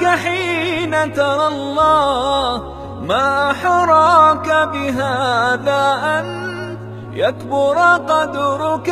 لك حين ترى الله ما أحراك بهذا أن يكبر قدرك